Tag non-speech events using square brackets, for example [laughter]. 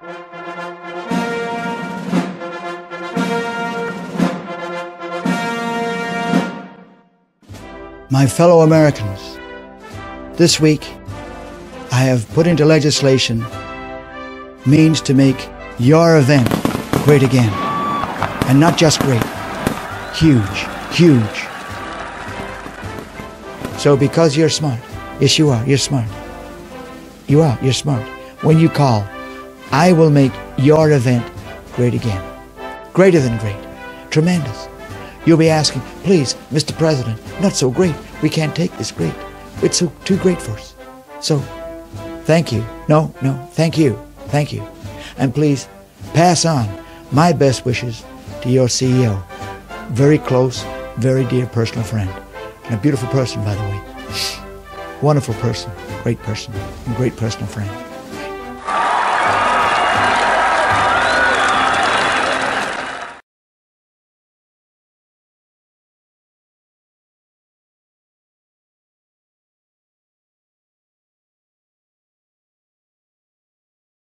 My fellow Americans, this week I have put into legislation means to make your event great again. And not just great, huge, huge. So because you're smart, yes you are, you're smart. You are, you're smart. When you call, I will make your event great again. Greater than great. Tremendous. You'll be asking, please, Mr. President, not so great. We can't take this great. It's so too great for us. So, thank you. No, no, thank you. Thank you. And please pass on my best wishes to your CEO. Very close, very dear personal friend. And a beautiful person, by the way. [laughs] Wonderful person, great person, and great personal friend.